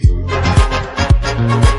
you.